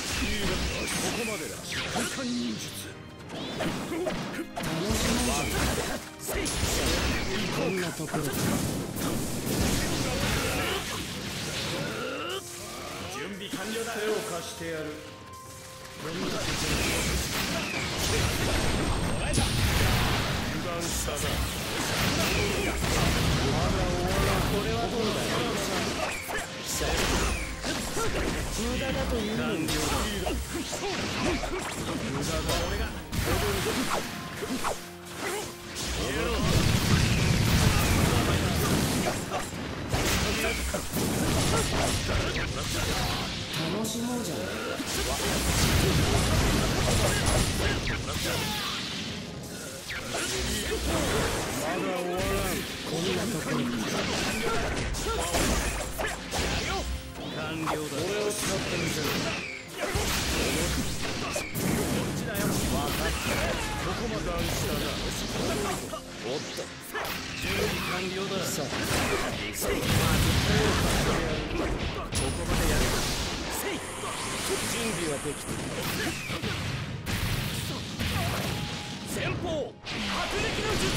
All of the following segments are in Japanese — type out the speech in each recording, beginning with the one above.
ここまでだ。空間忍術こんなところ準備完了だ手を貸してやるこんなこ楽しもうじゃないまだ終わらんこんなところで完了だ俺を使ってみせるよおっと準備完了ださあ行くぞまず手を貸してやるここまでやる準備はできてる前方迫撃の術。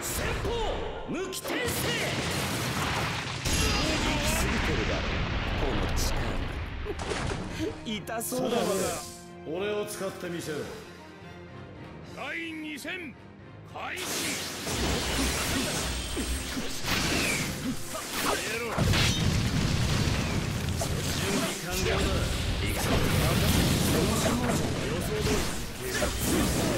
先方無機転生。てるだろうこの力痛そう。だね俺を使ってみせろ第2戦開始耐えろ準備完了だ行くぞ予想通り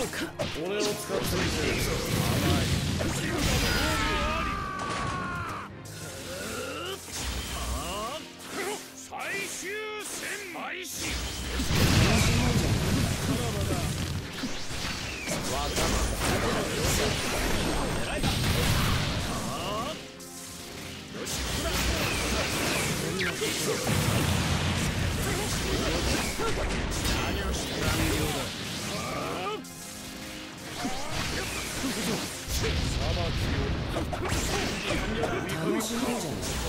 俺を使ってみせる最終戦開始楽しもうじゃない楽しいじゃないです